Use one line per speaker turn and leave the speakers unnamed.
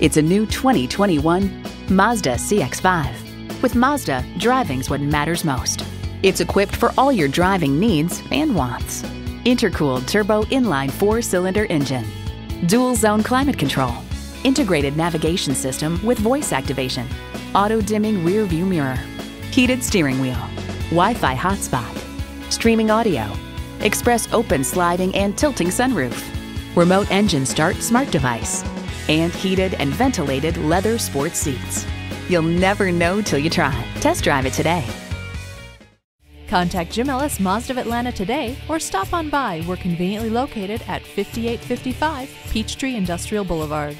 It's a new 2021 Mazda CX-5. With Mazda, driving's what matters most. It's equipped for all your driving needs and wants. Intercooled turbo inline four-cylinder engine, dual zone climate control, integrated navigation system with voice activation, auto dimming rear view mirror, heated steering wheel, Wi-Fi hotspot, streaming audio, express open sliding and tilting sunroof, remote engine start smart device, and heated and ventilated leather sports seats. You'll never know till you try. Test drive it today.
Contact Jim Ellis Mazda of Atlanta today or stop on by. We're conveniently located at 5855 Peachtree Industrial Boulevard.